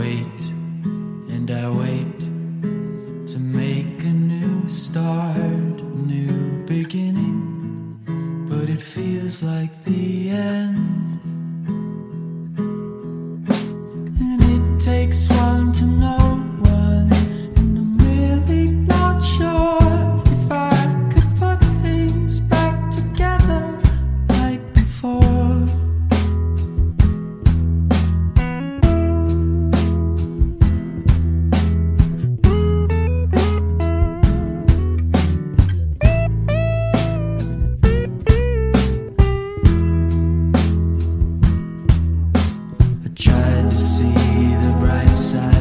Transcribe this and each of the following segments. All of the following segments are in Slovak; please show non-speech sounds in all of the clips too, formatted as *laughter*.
wait and I wait to make a new start, a new beginning, but it feels like the end. And it takes one to know. tried to see the bright side.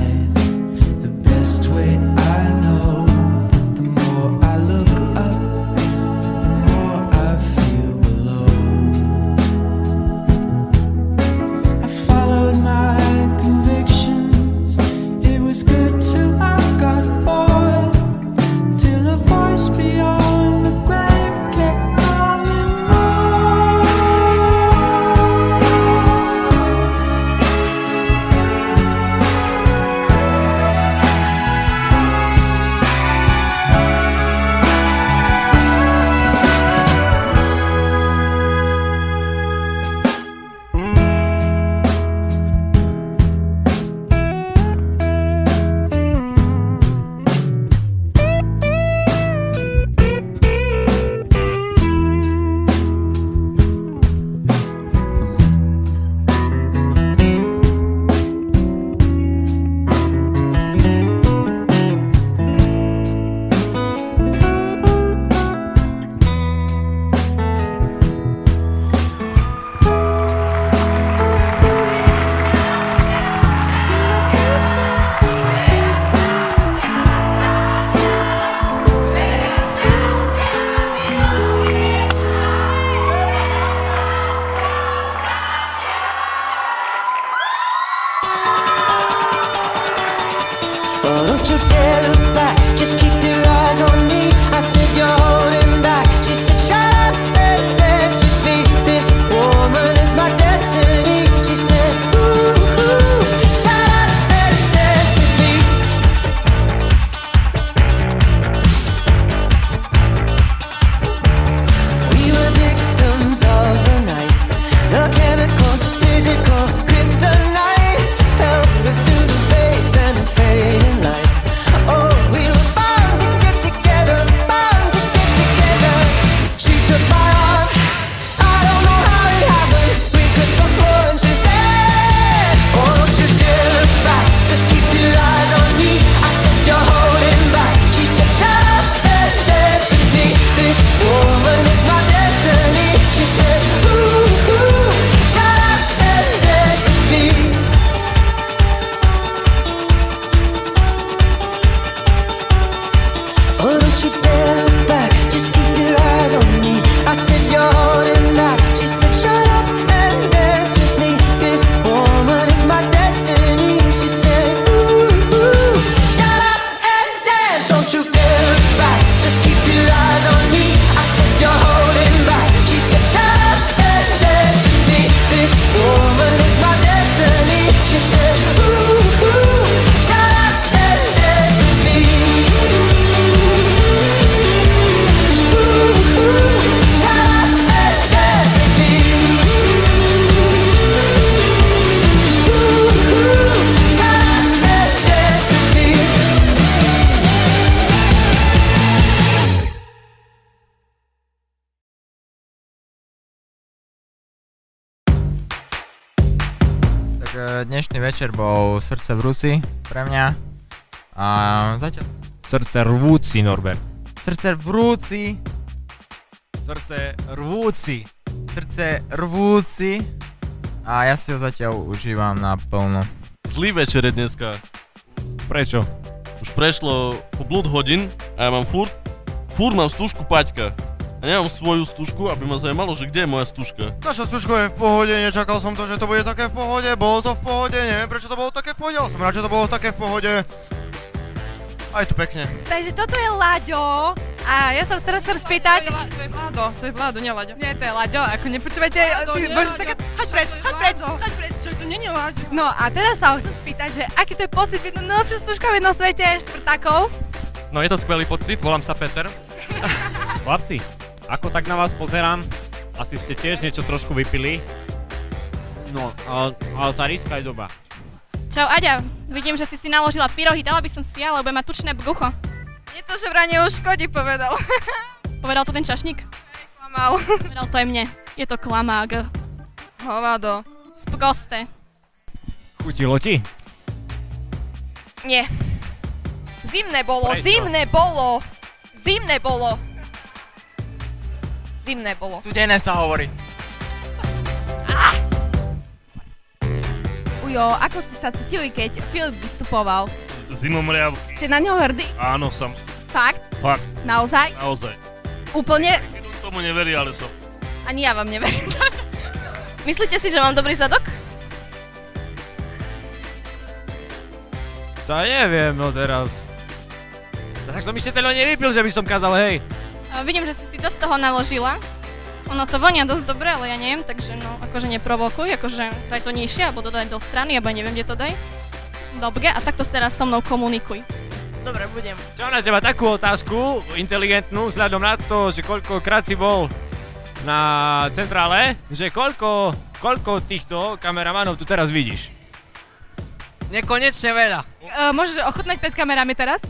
Don't you dare look back. tak e, dnešný večer bol srdce v ruci pre mňa. A zatiaľ... Srdce rvúci, Norbert. Srdce v ruci. Srdce rvúci. Srdce rvúci. A ja si ho zatiaľ užívam na plno. Zlý večer je dneska. Prečo? Už prešlo po blúd hodín a ja mám furt, furt mám stužku Paťka. A nemám svoju stužku, aby ma zajímalo, že kde je moja stužka. Naša stužka je v pohode, nečakal som to, že to bude také v pohode, bolo to v pohode, neviem prečo to bolo také v pohode, som rád, že to bolo také v pohode. Aj tu pekne. Takže toto je Laďo. A ja sa teraz chcem spýtať... To je Vlado, to je Vlado, nie Laďo. Nie, to je Laďo, ako nepočúvate... Bože, taká... Haď preč, haď preč, haď preč, čo to nie je Laďo. No a teraz sa ho chcem spýtať, že aký to je pocit byť na najlepšom stužkovi na svete štvrtákov? No je to skvelý pocit, volám sa Peter. *laughs* Chlapci, ako tak na vás pozerám, asi ste tiež niečo trošku vypili. No, ale, ale tá riska je doba. Čau Aďa, vidím, že si si naložila pyrohy, dala by som si, ale bude mať tučné brucho. Nie to, že vraj neuškodí, povedal. *laughs* Povedal to ten čašník? Klamal. *laughs* Povedal to aj mne. Je to klamák. Hovado. Sprosté. Chutilo ti? Nie. Zimné bolo, Prečo? zimné bolo. Zimné bolo. Zimné bolo. Studené sa hovorí. Ujo, ako ste sa cítili, keď Filip vystupoval? Zimomriav, Ste na ňo hrdí? áno som, Fakt? fakt, Naozaj? naozaj. Úplne? Nikto tomu neverí, ale som. Ani ja vám neverím. *laughs* Myslíte si, že mám dobrý zadok? To neviem, no teraz. Tak som ešte teda nevypil, že by som kázal, hej. Vidím, že si si dosť toho naložila. Ono to vonia dosť dobre, ale ja neviem, takže no, akože neprovokuj, akože daj to nižšie, alebo dodaj do strany, alebo neviem, kde to daj. Dobre, a takto teraz so mnou komunikuj. Dobre, budem. Čo na teba takú otázku, inteligentnú, vzhľadom na to, že koľkokrát si bol na centrále, že koľko, koľko týchto kameramanov tu teraz vidíš? Nekonečne veľa. Uh, môžeš ochutnať pred kamerami teraz?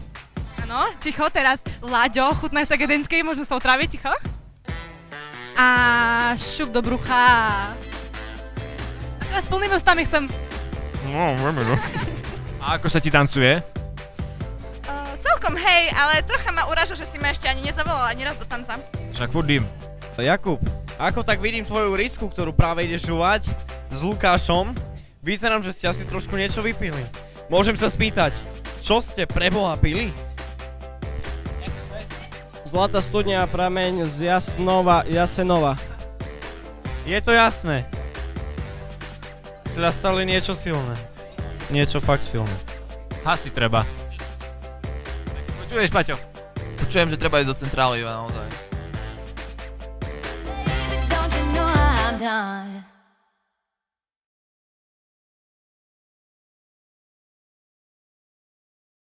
Áno, ticho, teraz Láďo, chutnaj sa gedenskej, možno sa otrávi, ticho. A šup do brucha. A teraz plnými ústami chcem No, vieme, no. *laughs* A ako sa ti tancuje? Uh, celkom hej, ale trocha ma uraža, že si ma ešte ani nezavolal ani raz do tanca. Však furt dým. Jakub, ako tak vidím tvoju risku, ktorú práve ideš žuvať s Lukášom, vyzerám, že ste asi trošku niečo vypili. Môžem sa spýtať, čo ste preboha pili? Zlatá studňa a prameň z Jasnova, Jasenova. Je to jasné. Teda stále niečo silné. Niečo fakt silné. Hasi treba. Počuješ, Paťo? Počujem, že treba ísť do centrály, naozaj. Don't you know I'm done?